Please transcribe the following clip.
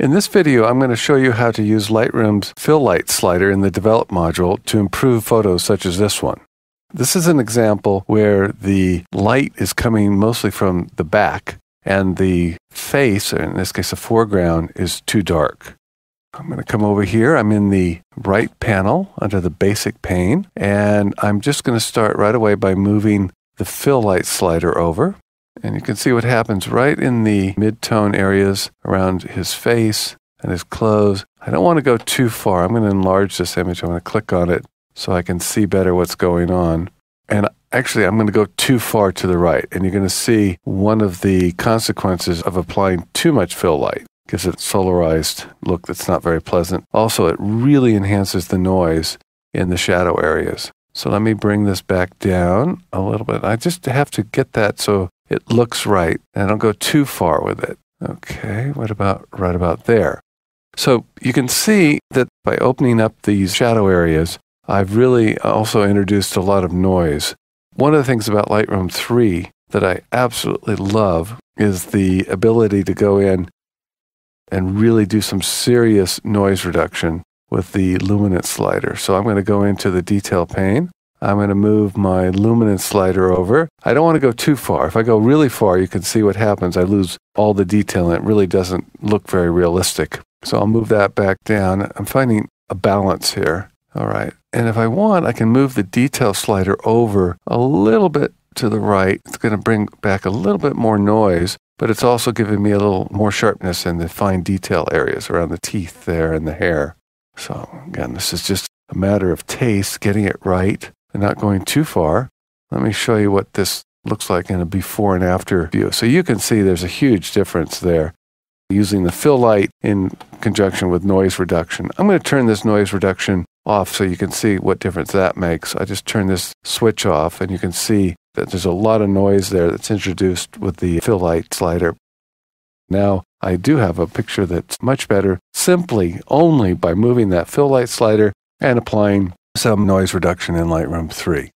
In this video, I'm going to show you how to use Lightroom's fill light slider in the develop module to improve photos such as this one. This is an example where the light is coming mostly from the back and the face, or in this case, the foreground, is too dark. I'm going to come over here. I'm in the right panel under the basic pane, and I'm just going to start right away by moving the fill light slider over. And you can see what happens right in the mid-tone areas around his face and his clothes. I don't want to go too far. I'm going to enlarge this image. I'm going to click on it so I can see better what's going on. And actually, I'm going to go too far to the right. And you're going to see one of the consequences of applying too much fill light. Gives it solarized look that's not very pleasant. Also, it really enhances the noise in the shadow areas. So let me bring this back down a little bit. I just have to get that so it looks right and I don't go too far with it. Okay, what about right about there? So you can see that by opening up these shadow areas, I've really also introduced a lot of noise. One of the things about Lightroom 3 that I absolutely love is the ability to go in and really do some serious noise reduction with the luminance slider. So I'm going to go into the detail pane. I'm going to move my luminance slider over. I don't want to go too far. If I go really far, you can see what happens. I lose all the detail and it really doesn't look very realistic. So I'll move that back down. I'm finding a balance here. All right. And if I want, I can move the detail slider over a little bit to the right. It's going to bring back a little bit more noise, but it's also giving me a little more sharpness in the fine detail areas around the teeth there and the hair. So again, this is just a matter of taste, getting it right and not going too far. Let me show you what this looks like in a before and after view. So you can see there's a huge difference there using the fill light in conjunction with noise reduction. I'm going to turn this noise reduction off so you can see what difference that makes. I just turn this switch off and you can see that there's a lot of noise there that's introduced with the fill light slider. Now I do have a picture that's much better simply only by moving that fill light slider and applying some noise reduction in Lightroom 3.